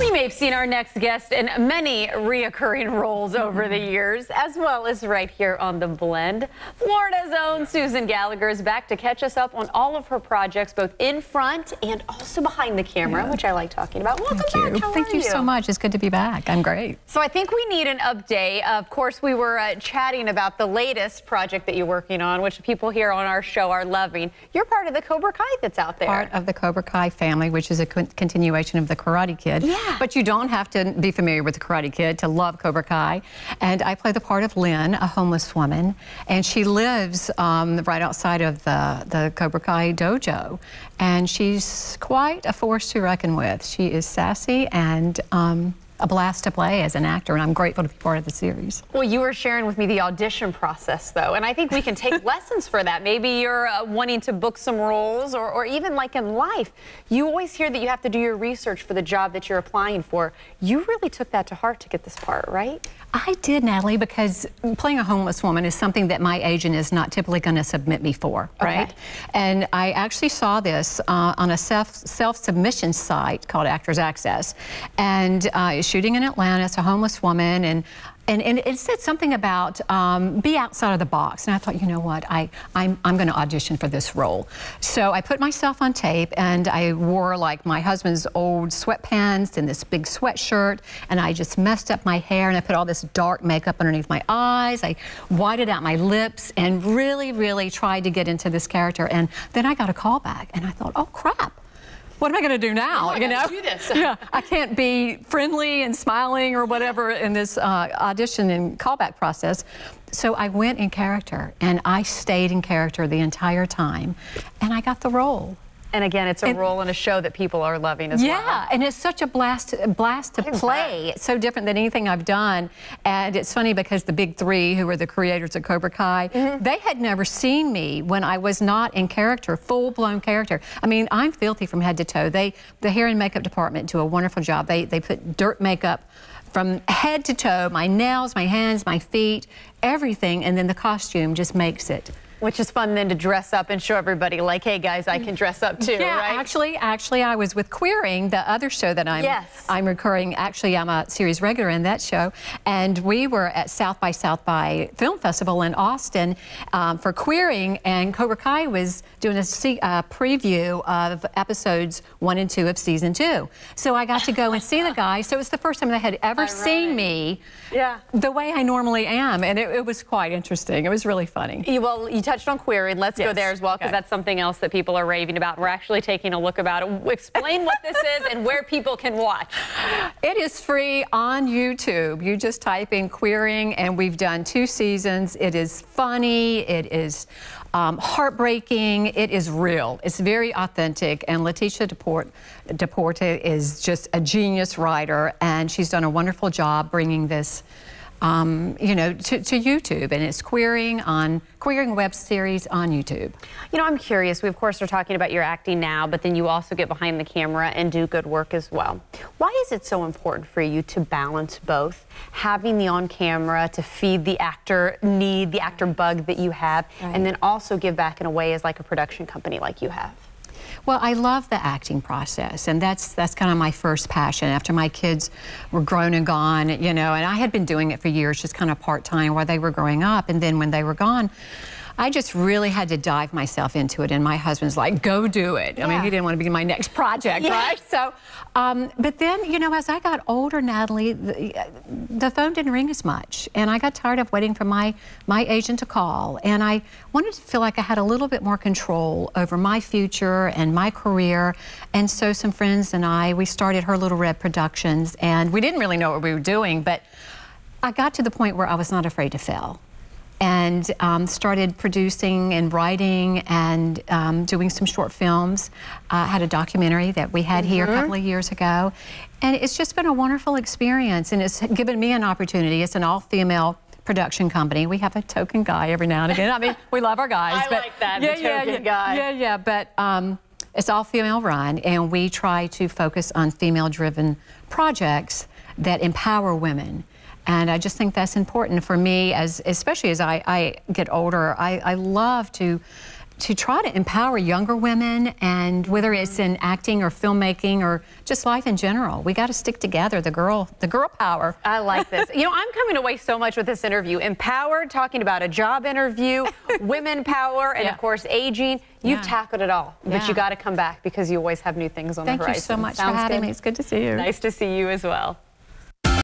You may have seen our next guest in many reoccurring roles over the years, as well as right here on The Blend. Florida's own Susan Gallagher is back to catch us up on all of her projects, both in front and also behind the camera, yeah. which I like talking about. Welcome Thank back. How Thank you, you, so much. It's good to be back. I'm great. So I think we need an update. Of course, we were uh, chatting about the latest project that you're working on, which people here on our show are loving. You're part of the Cobra Kai that's out there. Part of the Cobra Kai family, which is a continuation of the Karate Kid. Yeah. But you don't have to be familiar with the Karate Kid to love Cobra Kai. And I play the part of Lynn, a homeless woman, and she lives um, right outside of the, the Cobra Kai dojo. And she's quite a force to reckon with. She is sassy and um, a blast to play as an actor, and I'm grateful to be part of the series. Well, you were sharing with me the audition process, though, and I think we can take lessons for that. Maybe you're uh, wanting to book some roles, or, or even like in life, you always hear that you have to do your research for the job that you're applying for. You really took that to heart to get this part, right? I did, Natalie, because playing a homeless woman is something that my agent is not typically going to submit me for, right? Okay. And I actually saw this uh, on a self self submission site called Actors Access, and uh, shooting in Atlanta. It's a homeless woman, and and, and it said something about um, be outside of the box. And I thought, you know what, I, I'm, I'm going to audition for this role. So I put myself on tape and I wore like my husband's old sweatpants and this big sweatshirt. And I just messed up my hair and I put all this dark makeup underneath my eyes. I whited out my lips and really, really tried to get into this character. And then I got a call back and I thought, oh crap what am I going to do now? you know, do this. yeah, I can't be friendly and smiling or whatever in this uh, audition and callback process. So I went in character, and I stayed in character the entire time, and I got the role. And again, it's a and, role in a show that people are loving as yeah, well. Yeah, and it's such a blast, blast to play. It's so different than anything I've done. And it's funny because the big three, who are the creators of Cobra Kai, mm -hmm. they had never seen me when I was not in character, full-blown character. I mean, I'm filthy from head to toe. They, the hair and makeup department do a wonderful job. They, they put dirt makeup from head to toe, my nails, my hands, my feet, everything, and then the costume just makes it. Which is fun then to dress up and show everybody like, hey guys, I can dress up too, yeah, right? actually, actually I was with Queering, the other show that I'm yes. I'm recurring. Actually, I'm a series regular in that show. And we were at South by South by Film Festival in Austin um, for Queering, and Cobra Kai was doing a uh, preview of episodes one and two of season two. So I got to go and see the guy. So it was the first time they had ever seen me yeah. the way I normally am. And it, it, was quite interesting. It was really funny. You, well, you touched on queering. Let's yes. go there as well, because okay. that's something else that people are raving about. We're actually taking a look about it. Explain what this is and where people can watch. It is free on YouTube. You just type in queering, and we've done two seasons. It is funny. It is um, heartbreaking. It is real. It's very authentic. And Letitia Deporte, Deporte is just a genius writer, and she's done a wonderful job bringing this um, you know, to, to, YouTube, and it's Queering on Queering web series on YouTube. You know, I'm curious. We of course are talking about your acting now, but then you also get behind the camera and do good work as well. Why is it so important for you to balance both, having the on camera to feed the actor need, the actor bug that you have, right. and then also give back in a way as like a production company like you have? Well, I love the acting process, and that's that's kind of my first passion. After my kids were grown and gone, you know, and I had been doing it for years, just kind of part time while they were growing up, and then when they were gone. I just really had to dive myself into it, and my husband's like, "Go do it." Yeah. I mean, he didn't want to be my next project, yeah. right? So, um, but then, you know, as I got older, Natalie, the, the, phone didn't ring as much, and I got tired of waiting for my my agent to call, and I wanted to feel like I had a little bit more control over my future and my career, and so some friends and I we started Her Little Red Productions, and we didn't really know what we were doing, but I got to the point where I was not afraid to fail and um, started producing and writing and um, doing some short films. Uh, had a documentary that we had mm -hmm. here a mm-hmm. couple of years ago. And it's just been a wonderful experience and it's given me an opportunity. It's an all-female production company. We have a token guy every now and again. I mean, we love our guys. I but, like that, yeah, yeah, yeah, guy. Yeah, yeah, but um, it's all female run and we try to focus on female-driven projects that empower women. And I just think that's important for me, as especially as I, I get older. I, I love to to try to empower younger women, and whether it's in acting or filmmaking or just life in general, we got to stick together. The girl, the girl power. I like this. you know, I'm coming away so much with this interview. Empowered, talking about a job interview, women power, and Yeah. of course aging. You've Yeah. tackled it all, but Yeah. you got to come back because you always have new things on Thank the you horizon. so much for Sounds having good? me. It's good to see you. Nice to see you as well.